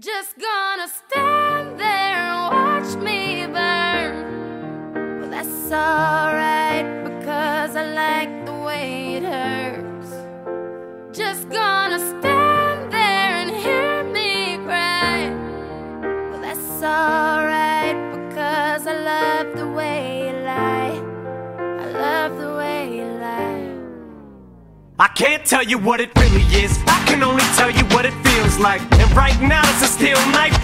Just gonna stand there and watch me burn. Well, that's alright because I like the way it hurts. Just gonna stand there and hear me cry. Well, that's alright because I love the way you lie. I love the way you lie. I can't tell you what it really is. I can only tell you what it feels like. And right now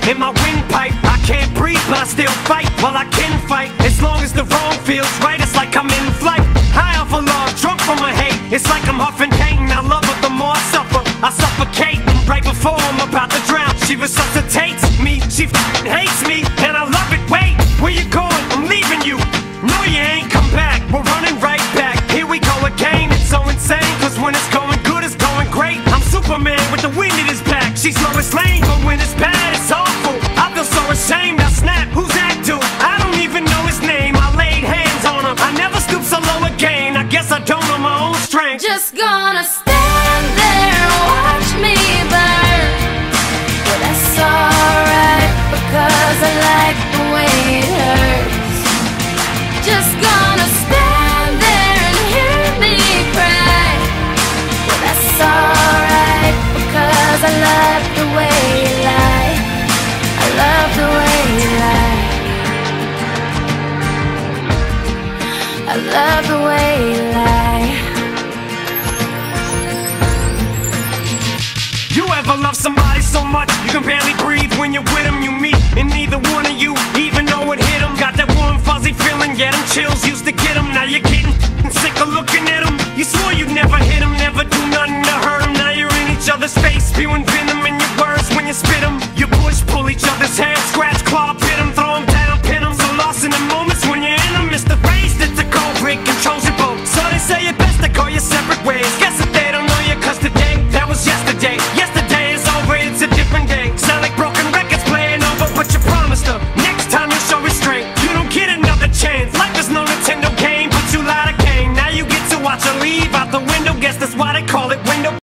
in my windpipe. I can't breathe, but I still fight. Well, I can fight as long as the wrong feels right. It's like I'm in flight, high off of love, drunk from my hate. It's like I'm huffing pain. I love her the more I suffer. I suffocate right before I'm about to drown. She resuscitates me. She hates me, and I love it. Wait, where you going? I'm leaving you. No, you ain't come back. We're running right back. Here we go again. It's so insane, cause when it's going good, it's going great. I'm Superman with the wind in his back. She's Lois Lane, but when it's bad, it's awful. Ashamed. I snap. Who's that dude? I don't even know his name. I laid hands on him. I never stoop so low again. I guess I don't know my own strength. Just gonna I love the way you lie. You ever love somebody so much you can barely breathe when you're with them? You meet, and neither one of you even know it hit them. Got that warm, fuzzy feeling, yeah, them chills used to get them. Now you're getting sick of looking at them. You swore ways.